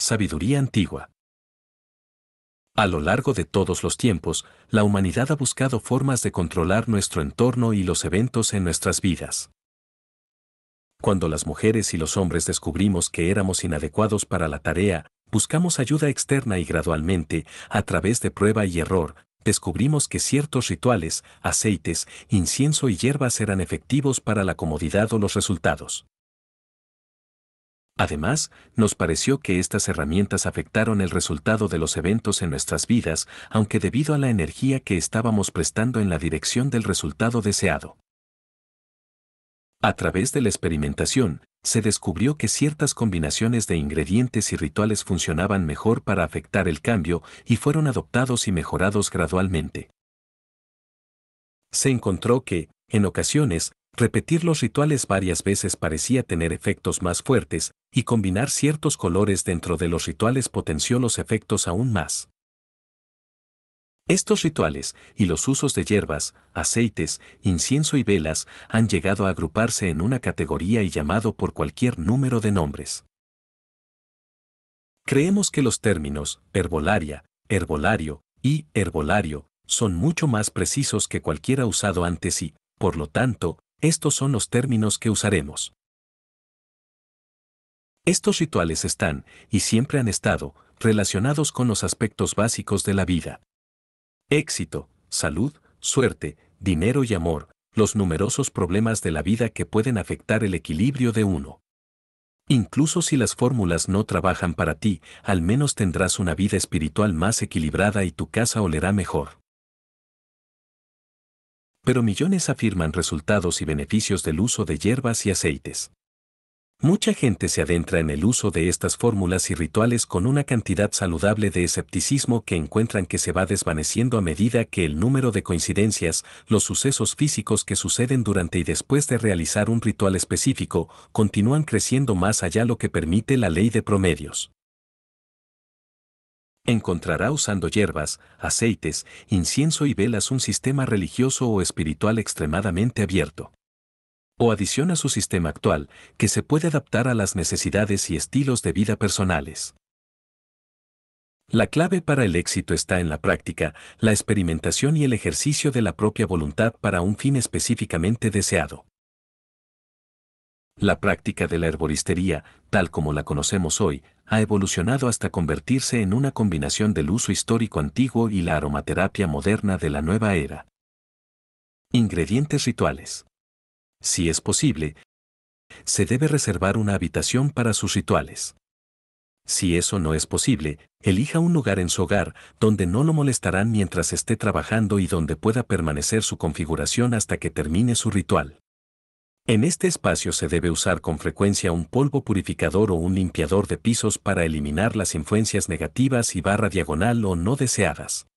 Sabiduría antigua. A lo largo de todos los tiempos, la humanidad ha buscado formas de controlar nuestro entorno y los eventos en nuestras vidas. Cuando las mujeres y los hombres descubrimos que éramos inadecuados para la tarea, buscamos ayuda externa y gradualmente, a través de prueba y error, descubrimos que ciertos rituales, aceites, incienso y hierbas eran efectivos para la comodidad o los resultados. Además, nos pareció que estas herramientas afectaron el resultado de los eventos en nuestras vidas, aunque debido a la energía que estábamos prestando en la dirección del resultado deseado. A través de la experimentación, se descubrió que ciertas combinaciones de ingredientes y rituales funcionaban mejor para afectar el cambio y fueron adoptados y mejorados gradualmente. Se encontró que, en ocasiones, repetir los rituales varias veces parecía tener efectos más fuertes, y combinar ciertos colores dentro de los rituales potenció los efectos aún más. Estos rituales, y los usos de hierbas, aceites, incienso y velas, han llegado a agruparse en una categoría y llamado por cualquier número de nombres. Creemos que los términos herbolaria, herbolario y herbolario son mucho más precisos que cualquiera usado antes y, por lo tanto, estos son los términos que usaremos. Estos rituales están, y siempre han estado, relacionados con los aspectos básicos de la vida. Éxito, salud, suerte, dinero y amor, los numerosos problemas de la vida que pueden afectar el equilibrio de uno. Incluso si las fórmulas no trabajan para ti, al menos tendrás una vida espiritual más equilibrada y tu casa olerá mejor pero millones afirman resultados y beneficios del uso de hierbas y aceites. Mucha gente se adentra en el uso de estas fórmulas y rituales con una cantidad saludable de escepticismo que encuentran que se va desvaneciendo a medida que el número de coincidencias, los sucesos físicos que suceden durante y después de realizar un ritual específico, continúan creciendo más allá lo que permite la ley de promedios encontrará usando hierbas, aceites, incienso y velas un sistema religioso o espiritual extremadamente abierto. O adiciona su sistema actual, que se puede adaptar a las necesidades y estilos de vida personales. La clave para el éxito está en la práctica, la experimentación y el ejercicio de la propia voluntad para un fin específicamente deseado. La práctica de la herboristería, tal como la conocemos hoy, ha evolucionado hasta convertirse en una combinación del uso histórico antiguo y la aromaterapia moderna de la nueva era. Ingredientes rituales. Si es posible, se debe reservar una habitación para sus rituales. Si eso no es posible, elija un lugar en su hogar donde no lo molestarán mientras esté trabajando y donde pueda permanecer su configuración hasta que termine su ritual. En este espacio se debe usar con frecuencia un polvo purificador o un limpiador de pisos para eliminar las influencias negativas y barra diagonal o no deseadas.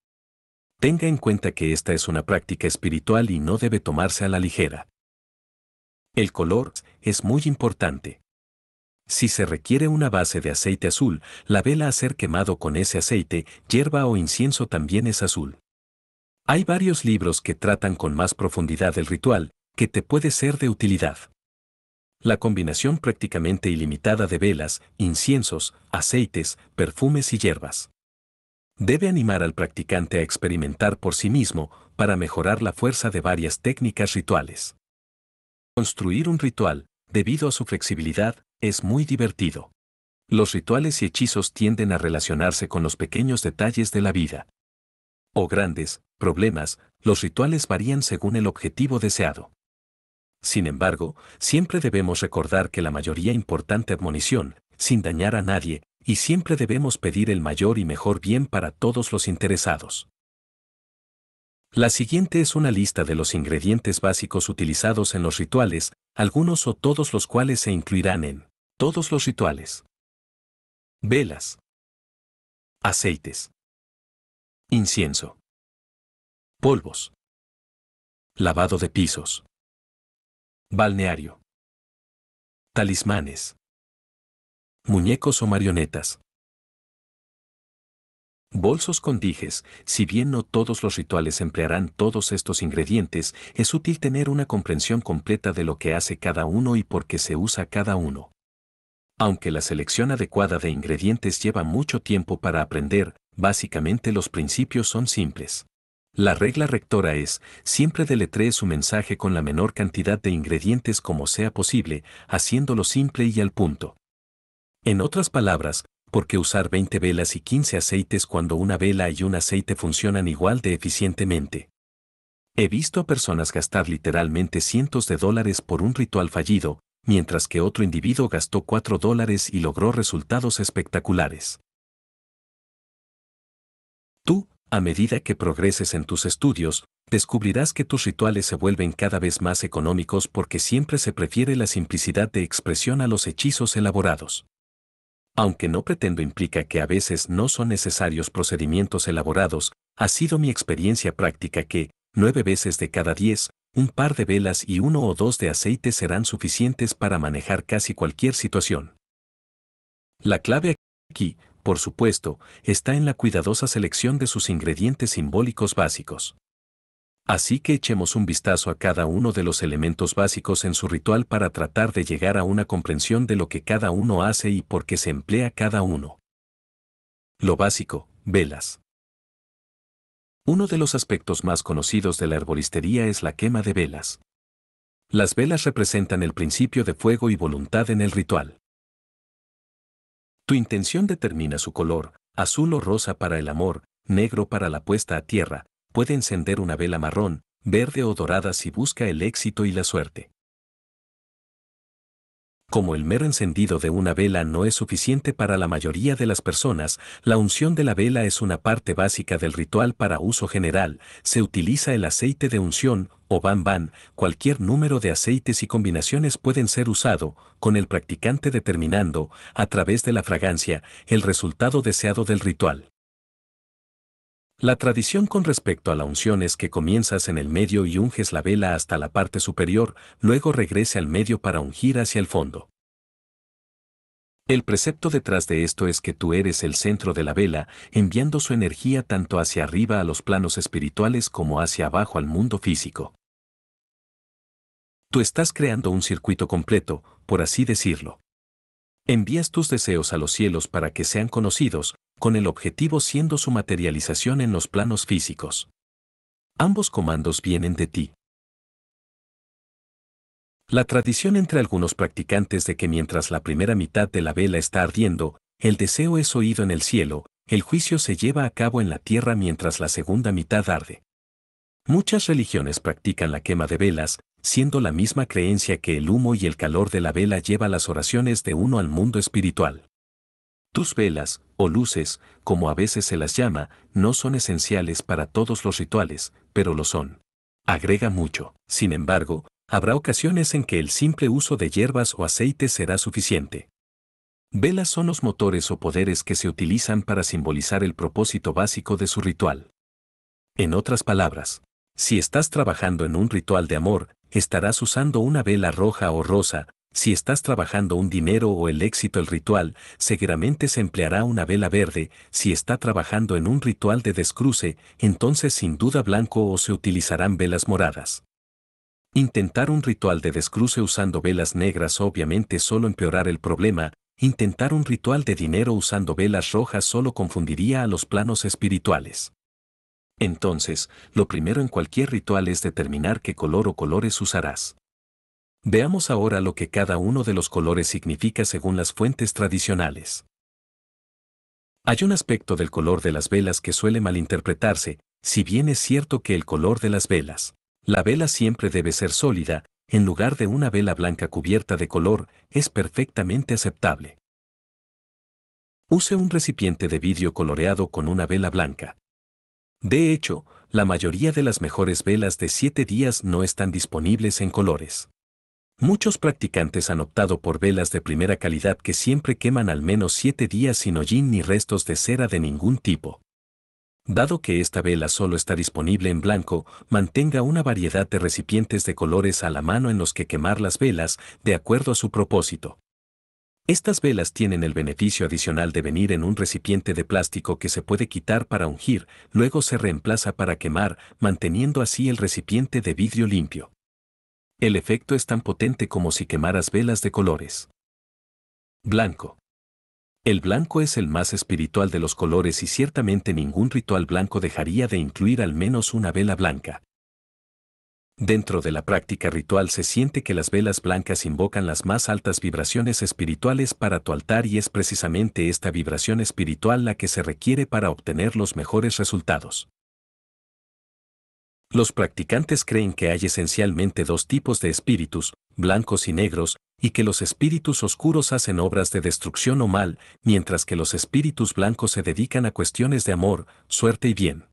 Tenga en cuenta que esta es una práctica espiritual y no debe tomarse a la ligera. El color es muy importante. Si se requiere una base de aceite azul, la vela a ser quemado con ese aceite, hierba o incienso también es azul. Hay varios libros que tratan con más profundidad el ritual, que te puede ser de utilidad. La combinación prácticamente ilimitada de velas, inciensos, aceites, perfumes y hierbas. Debe animar al practicante a experimentar por sí mismo para mejorar la fuerza de varias técnicas rituales. Construir un ritual, debido a su flexibilidad, es muy divertido. Los rituales y hechizos tienden a relacionarse con los pequeños detalles de la vida. O grandes problemas, los rituales varían según el objetivo deseado. Sin embargo, siempre debemos recordar que la mayoría importante admonición, sin dañar a nadie, y siempre debemos pedir el mayor y mejor bien para todos los interesados. La siguiente es una lista de los ingredientes básicos utilizados en los rituales, algunos o todos los cuales se incluirán en todos los rituales. Velas. Aceites. Incienso. Polvos. Lavado de pisos. Balneario. Talismanes. Muñecos o marionetas. Bolsos con dijes, si bien no todos los rituales emplearán todos estos ingredientes, es útil tener una comprensión completa de lo que hace cada uno y por qué se usa cada uno. Aunque la selección adecuada de ingredientes lleva mucho tiempo para aprender, básicamente los principios son simples. La regla rectora es, siempre deletree su mensaje con la menor cantidad de ingredientes como sea posible, haciéndolo simple y al punto. En otras palabras, ¿por qué usar 20 velas y 15 aceites cuando una vela y un aceite funcionan igual de eficientemente? He visto a personas gastar literalmente cientos de dólares por un ritual fallido, mientras que otro individuo gastó 4 dólares y logró resultados espectaculares. Tú, a medida que progreses en tus estudios, descubrirás que tus rituales se vuelven cada vez más económicos porque siempre se prefiere la simplicidad de expresión a los hechizos elaborados. Aunque no pretendo implica que a veces no son necesarios procedimientos elaborados, ha sido mi experiencia práctica que, nueve veces de cada diez, un par de velas y uno o dos de aceite serán suficientes para manejar casi cualquier situación. La clave aquí, por supuesto, está en la cuidadosa selección de sus ingredientes simbólicos básicos. Así que echemos un vistazo a cada uno de los elementos básicos en su ritual para tratar de llegar a una comprensión de lo que cada uno hace y por qué se emplea cada uno. Lo básico, velas. Uno de los aspectos más conocidos de la herboristería es la quema de velas. Las velas representan el principio de fuego y voluntad en el ritual. Tu intención determina su color, azul o rosa para el amor, negro para la puesta a tierra, puede encender una vela marrón, verde o dorada si busca el éxito y la suerte. Como el mero encendido de una vela no es suficiente para la mayoría de las personas, la unción de la vela es una parte básica del ritual para uso general. Se utiliza el aceite de unción, o ban ban, cualquier número de aceites y combinaciones pueden ser usado, con el practicante determinando, a través de la fragancia, el resultado deseado del ritual. La tradición con respecto a la unción es que comienzas en el medio y unges la vela hasta la parte superior, luego regrese al medio para ungir hacia el fondo. El precepto detrás de esto es que tú eres el centro de la vela, enviando su energía tanto hacia arriba a los planos espirituales como hacia abajo al mundo físico. Tú estás creando un circuito completo, por así decirlo. Envías tus deseos a los cielos para que sean conocidos, con el objetivo siendo su materialización en los planos físicos. Ambos comandos vienen de ti. La tradición entre algunos practicantes de que mientras la primera mitad de la vela está ardiendo, el deseo es oído en el cielo, el juicio se lleva a cabo en la tierra mientras la segunda mitad arde. Muchas religiones practican la quema de velas, siendo la misma creencia que el humo y el calor de la vela lleva las oraciones de uno al mundo espiritual. Tus velas, o luces, como a veces se las llama, no son esenciales para todos los rituales, pero lo son. Agrega mucho. Sin embargo, habrá ocasiones en que el simple uso de hierbas o aceites será suficiente. Velas son los motores o poderes que se utilizan para simbolizar el propósito básico de su ritual. En otras palabras, si estás trabajando en un ritual de amor, estarás usando una vela roja o rosa, si estás trabajando un dinero o el éxito el ritual, seguramente se empleará una vela verde, si está trabajando en un ritual de descruce, entonces sin duda blanco o se utilizarán velas moradas. Intentar un ritual de descruce usando velas negras obviamente solo empeorar el problema, intentar un ritual de dinero usando velas rojas solo confundiría a los planos espirituales. Entonces, lo primero en cualquier ritual es determinar qué color o colores usarás. Veamos ahora lo que cada uno de los colores significa según las fuentes tradicionales. Hay un aspecto del color de las velas que suele malinterpretarse, si bien es cierto que el color de las velas, la vela siempre debe ser sólida, en lugar de una vela blanca cubierta de color, es perfectamente aceptable. Use un recipiente de vidrio coloreado con una vela blanca. De hecho, la mayoría de las mejores velas de 7 días no están disponibles en colores. Muchos practicantes han optado por velas de primera calidad que siempre queman al menos 7 días sin hollín ni restos de cera de ningún tipo. Dado que esta vela solo está disponible en blanco, mantenga una variedad de recipientes de colores a la mano en los que quemar las velas, de acuerdo a su propósito. Estas velas tienen el beneficio adicional de venir en un recipiente de plástico que se puede quitar para ungir, luego se reemplaza para quemar, manteniendo así el recipiente de vidrio limpio. El efecto es tan potente como si quemaras velas de colores. Blanco. El blanco es el más espiritual de los colores y ciertamente ningún ritual blanco dejaría de incluir al menos una vela blanca. Dentro de la práctica ritual se siente que las velas blancas invocan las más altas vibraciones espirituales para tu altar y es precisamente esta vibración espiritual la que se requiere para obtener los mejores resultados. Los practicantes creen que hay esencialmente dos tipos de espíritus, blancos y negros, y que los espíritus oscuros hacen obras de destrucción o mal, mientras que los espíritus blancos se dedican a cuestiones de amor, suerte y bien.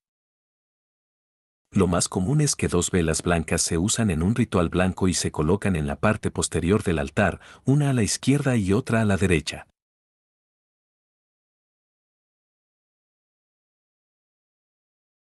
Lo más común es que dos velas blancas se usan en un ritual blanco y se colocan en la parte posterior del altar, una a la izquierda y otra a la derecha.